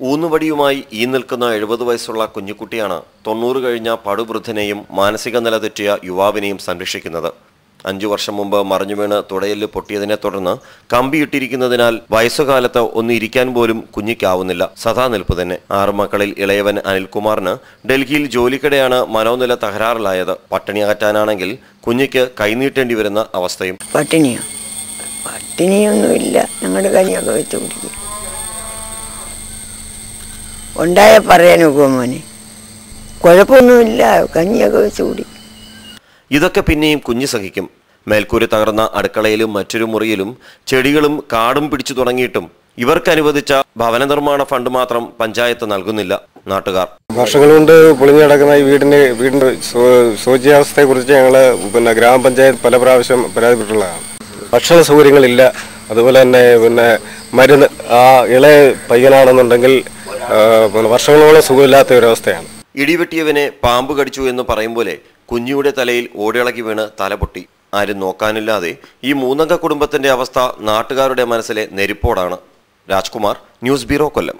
ഊന്നുവടിയുമായി ഈ നിൽക്കുന്ന എഴുപത് വയസ്സുള്ള കുഞ്ഞുകുട്ടിയാണ് തൊണ്ണൂറ് കഴിഞ്ഞ പടുവൃദ്ധനെയും മാനസിക നില തെറ്റിയ യുവാവിനെയും സംരക്ഷിക്കുന്നത്. അഞ്ചു വർഷം മുമ്പ് മറിഞ്ഞു വീണ് തുടയെല്ല് പൊട്ടിയതിനെ തുടർന്ന് കമ്പിയിട്ടിരിക്കുന്നതിനാൽ വയസ്സുകാലത്ത് ഒന്ന് ഇരിക്കാൻ പോലും കുഞ്ഞിക്കാവുന്നില്ല. സദാ നിൽപ്പ് തന്നെ. ആറ് മക്കളിൽ ഇളയവൻ അനിൽകുമാറിന് ഡൽഹിയിൽ ജോലിക്കിടെയാണ് മനോനില തകരാറിലായത്. പട്ടിണി അകറ്റാനാണെങ്കിൽ കുഞ്ഞിക്ക് കൈനീട്ടേണ്ടി വരുന്ന അവസ്ഥയും. പട്ടിണിയോ? പട്ടിണിയൊന്നുമില്ല. ഞങ്ങളുടെ കഞ്ഞിയൊക്കെ വെച്ച് കുടിക്കും. ഉണ്ടായ പറയാൻ മോനെ? കുഴപ്പമൊന്നുമില്ല കഞ്ഞിയൊക്കെ വെച്ച് കൂടി. ഇതൊക്കെ പിന്നെയും കുഞ്ഞു സഹിക്കും. മേൽക്കൂര തകർന്ന അടുക്കളയിലും മറ്റൊരു മുറിയിലും ചെടികളും കാടും പിടിച്ചു തുടങ്ങിയിട്ടും ഇവർക്ക് അനുവദിച്ച ഭവന നിർമ്മാണ ഫണ്ട് മാത്രം പഞ്ചായത്ത് നൽകുന്നില്ല നാട്ടുകാർ. വർഷങ്ങൾ കൊണ്ട് പൊളിഞ്ഞു കിടക്കുന്ന ഈ വീടിന്റെ വീടിന്റെ ശോച്യാവസ്ഥയെ കുറിച്ച് ഞങ്ങൾ പിന്നെ ഗ്രാമപഞ്ചായത്ത് പല പ്രാവശ്യം പരാതിപ്പെട്ടുള്ളതാണ്. ഭക്ഷണ സൗകര്യങ്ങളില്ല. അതുപോലെ തന്നെ പിന്നെ മരുന്ന് ആ ഇളയ പയ്യനാണെന്നുണ്ടെങ്കിൽ വർഷങ്ങളോളം സുഖമില്ലാത്ത ഒരവസ്ഥയാണ് ഇടിവെട്ടിയവനെ പാമ്പ് കടിച്ചു എന്ന് പറയും പോലെ കുഞ്ഞിയുടെ തലയിൽ ഓടിളക്കി വീണ് തല പൊട്ടി. ആരും നോക്കാനില്ലാതെ ഈ മൂന്നംഗ കുടുംബത്തിന്റെ അവസ്ഥ നാട്ടുകാരുടെ മനസ്സിലെ നെരിപ്പോടാണ്. Rajkumar news bureau Kollam.